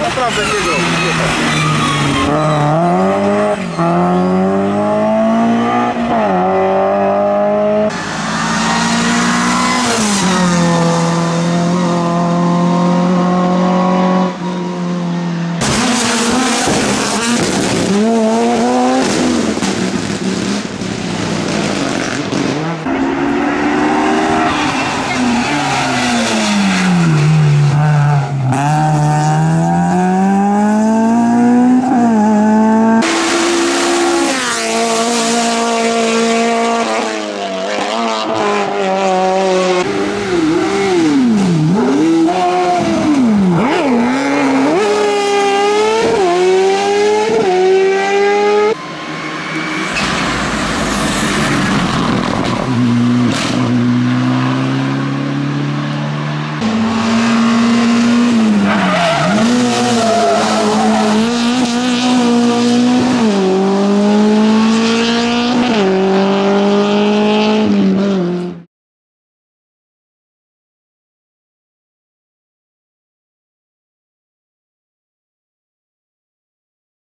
Olha pra frente, Igor. Ah, ah.